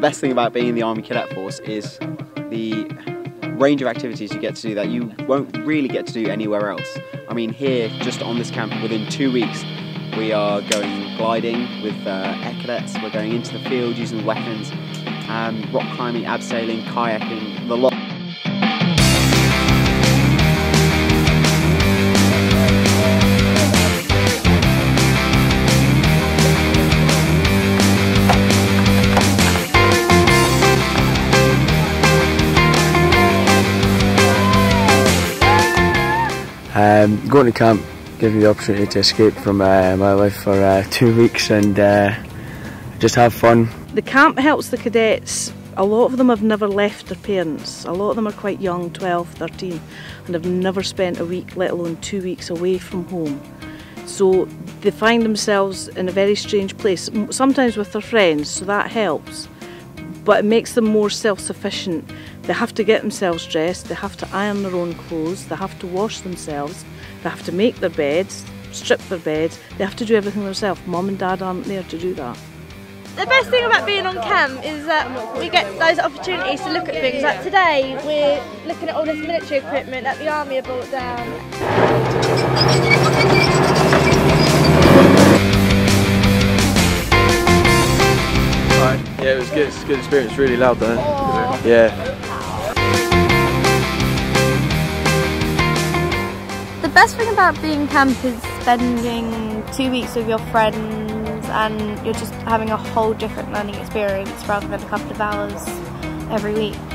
best thing about being in the Army Cadet Force is the range of activities you get to do that you won't really get to do anywhere else. I mean, here, just on this camp, within two weeks, we are going gliding with uh, air cadets. We're going into the field using weapons, um, rock climbing, abseiling, kayaking, the lot. Um, going to camp gave me the opportunity to escape from uh, my life for uh, two weeks and uh, just have fun. The camp helps the cadets. A lot of them have never left their parents. A lot of them are quite young, 12, 13, and have never spent a week, let alone two weeks away from home. So they find themselves in a very strange place, sometimes with their friends, so that helps. But it makes them more self-sufficient. They have to get themselves dressed, they have to iron their own clothes, they have to wash themselves, they have to make their beds, strip their beds, they have to do everything themselves. Mum and dad aren't there to do that. The best thing about being on camp is that we get those opportunities to look at things. Like today, we're looking at all this military equipment that the army have brought down. Yeah, it was good. It's a good experience. Really loud though. Yeah. The best thing about being camp is spending two weeks with your friends and you're just having a whole different learning experience rather than a couple of hours every week.